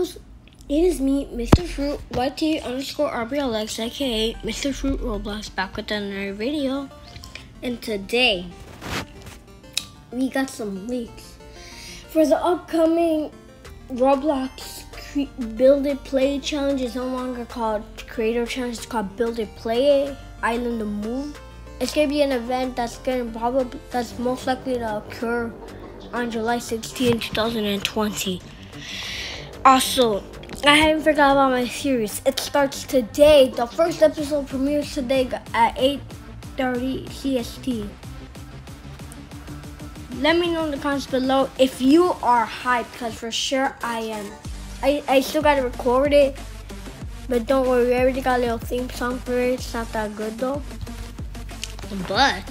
It is me, Mr. Fruit, YT underscore RBLX, aka Mr. Fruit Roblox, back with another video. And today, we got some leaks for the upcoming Roblox Build It Play challenge. It's no longer called Creator Challenge, it's called Build It Play Island to Move. It's gonna be an event that's gonna probably that's most likely to occur on July 16, 2020. Also, I haven't forgot about my series. It starts today. The first episode premieres today at 8.30 CST. Let me know in the comments below if you are hyped, because for sure I am. I, I still got to record it, but don't worry, we already got a little theme song for it. It's not that good though. But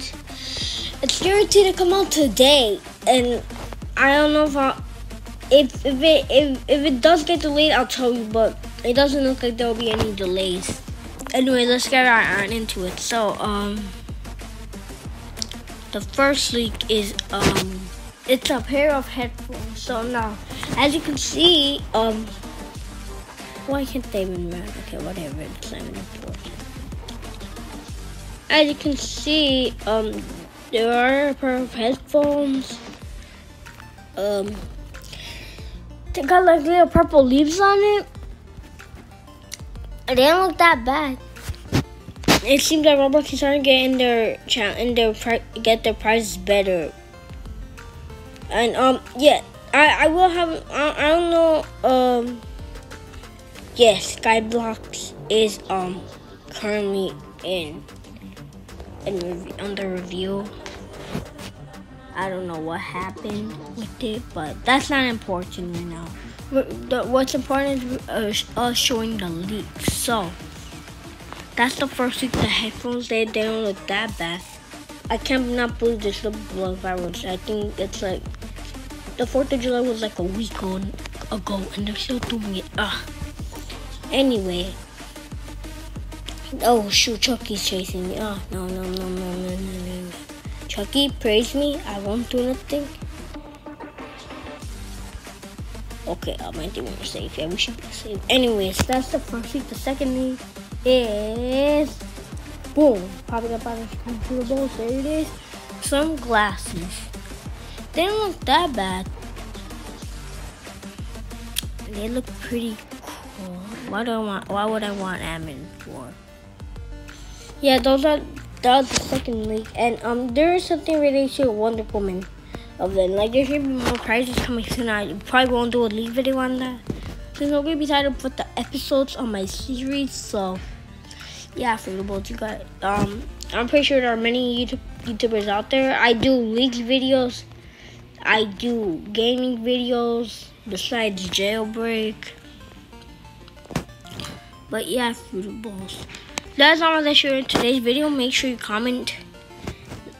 it's guaranteed to come out today, and I don't know if I if if it if, if it does get delayed, I'll tell you. But it doesn't look like there'll be any delays. Anyway, let's get right into it. So um, the first leak is um, it's a pair of headphones. So now, as you can see, um, why can't they even red? Okay, whatever. It's not important. As you can see, um, there are a pair of headphones. Um, they got like little purple leaves on it. It didn't look that bad. It seems like Roblox is trying to get in their in their get their prices better. And um yeah, I I will have I, I don't know um yes, Skyblox is um currently in in under review. I don't know what happened with it, but that's not important right now. What's important is uh, us showing the leaks. So, that's the first leak. The headphones, they, they don't look that bad. I can't believe this little blood viral. I think it's like, the 4th of July was like a week on, ago, and they're still doing it. Ah. Anyway. Oh shoot, Chucky's chasing me. Oh, no, no, no, no, no, no, no. Chucky, praise me. I won't do nothing. Okay, I might do more safe. Yeah, we should be safe. Anyways, that's the first lead. The second lead is boom. Up on the computer balls. There it is. Some glasses. They don't look that bad. They look pretty cool. Why do I want? Why would I want admin for? Yeah, those are that was the second leak. And um, there is something related to Wonder Woman of them. Like there's gonna be more prizes coming soon. I probably won't do a leak video on that. Since I'm gonna be tired of put the episodes on my series, so yeah, for the both you guys. um I'm pretty sure there are many YouTube YouTubers out there. I do leaks videos. I do gaming videos besides jailbreak. But yeah, through the balls that's all that share in today's video. Make sure you comment,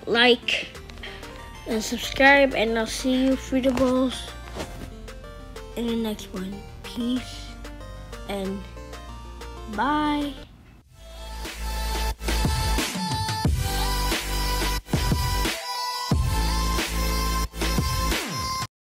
like, and subscribe. And I'll see you, Balls, in the next one. Peace and bye.